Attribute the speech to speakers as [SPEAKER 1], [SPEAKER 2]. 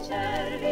[SPEAKER 1] cer